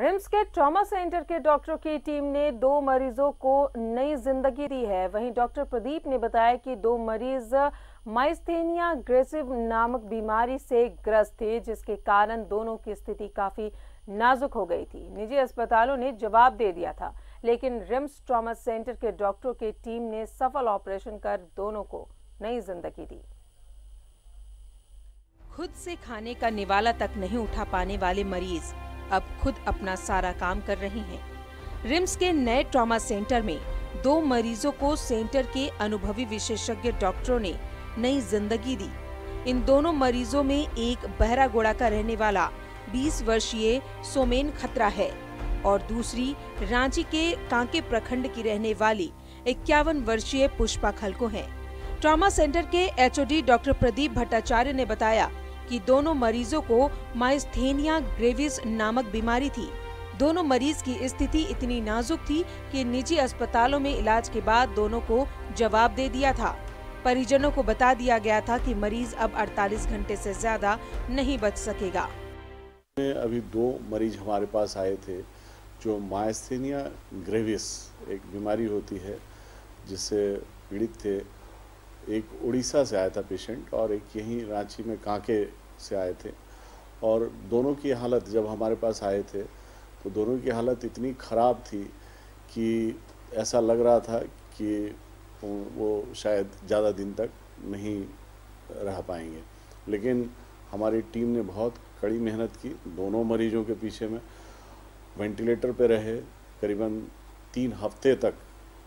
RIMS के trauma centre के डॉक्टरों की टीम ने दो मरीजों को नई ज़िंदगी दी है। वहीं डॉक्टर प्रदीप ने बताया कि दो मरीज़ माइस्थेनिया ग्रेसिव नामक बीमारी से ग्रस्त थे, जिसके कारण दोनों की स्थिति काफ़ी नाजुक हो गई थी। निजी अस्पतालों ने जवाब दे दिया था, लेकिन रिम्स ट्रॉमा सेंटर के डॉक्टरों की टीम ने सफल ऑपरेशन कर दोनों को नई ज़िंदगी दी। खुद से खाने का निवाला तक नहीं उठा पाने वाले मरीज़ अब खुद अपना सारा काम कर रहे हैं। रिम्स के नए ट्रॉमा सेंटर में दो मरीजों को सेंटर के अनुभवी विशेषज्ञ डॉक्टरों ने नई ज़िंदगी दी। इन दोनों मरीजों में एक बहरा बहरागोड़ा का रहने वाला 20 वर्षीय सोमेन खतरा है और दूसरी रांची के कांके प्रखंड की रहने वाली इक्यावन वर्षीय पुष्पा खलको है। ट्रॉमा सेंटर के एचओडी डॉक्टर प्रदीप भट्टाचार्य ने बताया कि दोनों मरीजों को माइस्थेनिया ग्रेविस नामक बीमारी थी। दोनों मरीज़ की स्थिति इतनी नाजुक थी कि निजी अस्पतालों में इलाज के बाद दोनों को जवाब दे दिया था। परिजनों को बता दिया गया था कि मरीज़ अब 48 घंटे से ज़्यादा नहीं बच सकेगा। अभी दो मरीज़ हमारे पास आए थे, जो माइस्थेनिया ग्रेविस एक बीमारी होती है, जिससे पीड़ित थे। एक उड़ीसा से आया था पेशेंट और एक यहीं रांची में कांके से आए थे। और दोनों की हालत जब हमारे पास आए थे तो दोनों की हालत इतनी ख़राब थी कि ऐसा लग रहा था कि वो शायद ज़्यादा दिन तक नहीं रह पाएँगे। लेकिन हमारी टीम ने बहुत कड़ी मेहनत की, दोनों मरीजों के पीछे में। वेंटिलेटर पे रहे, करीबन तीन हफ़्ते तक,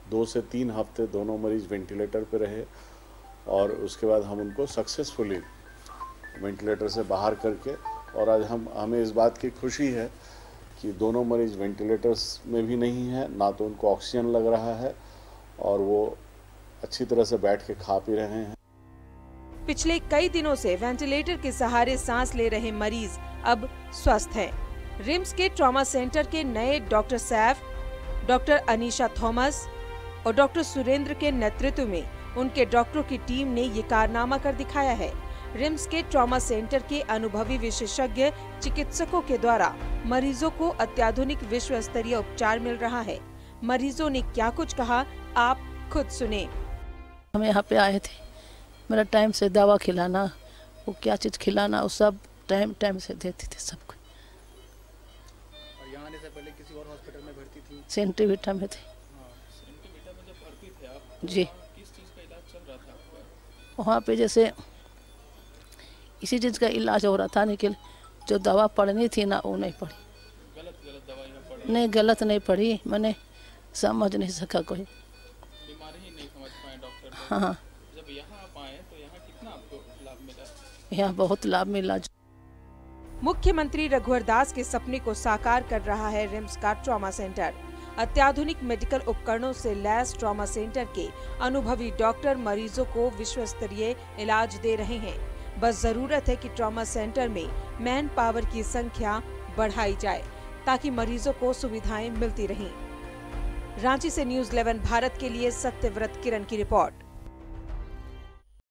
दो से तीन हफ़्ते दोनों मरीज़ वेंटिलेटर पे रहे। और उसके बाद हम उनको सक्सेसफुली वेंटिलेटर से बाहर करके, और आज हम, हमें इस बात की खुशी है कि दोनों मरीज़ वेंटिलेटर्स में भी नहीं है, ना तो उनको ऑक्सीजन लग रहा है, और वो अच्छी तरह से बैठ के खा पी रहे हैं पिछले कई दिनों से वेंटिलेटर के सहारे सांस ले रहे मरीज़ अब स्वस्थ हैं। रिम्स के ट्रॉमा सेंटर के नए डॉक्टर सैफ, डॉक्टर अनिशा थॉमस और डॉक्टर सुरेंद्र के नेतृत्व में उनके डॉक्टरों की टीम ने ये कारनामा कर दिखाया है। रिम्स के ट्रॉमा सेंटर के अनुभवी विशेषज्ञ चिकित्सकों के द्वारा मरीजों को अत्याधुनिक विश्व स्तरीय उपचार मिल रहा है। मरीजों ने क्या कुछ कहा आप खुद सुने। हम यहाँ पे आए थे। मेरा टाइम से दवा खिलाना वो क्या चीज़ खिलाना वो सब टाइम टाइम से देती थी सबको यहाँ आने से पहले किसी और हॉस्पिटल में भर्ती थी? सेंटीविटा में थे। हाँ, में थे जी। वहाँ पे जैसे इसी चीज़ का इलाज हो रहा था लेकिन जो दवा पढ़नी थी ना, वो नहीं पढ़ी। गलत गलत पड़ी नहीं, गलत नहीं पढ़ी। मैंने समझ नहीं सका कोई। ही यहाँ लाभ यहाँ बहुत लाभ मिला। मुख्यमंत्री रघुवर दास के सपने को साकार कर रहा है रिम्स का ट्रॉमा सेंटर। अत्याधुनिक मेडिकल उपकरणों से लैस ट्रॉमा सेंटर के अनुभवी डॉक्टर मरीजों को विश्व स्तरीय इलाज दे रहे हैं। बस ज़रूरत है कि ट्रॉमा सेंटर में मैन पावर की संख्या बढ़ाई जाए, ताकि मरीजों को सुविधाएँ मिलती रहें। रांची से न्यूज़ 11 भारत के लिए सत्यव्रत किरण की रिपोर्ट।